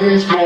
He's.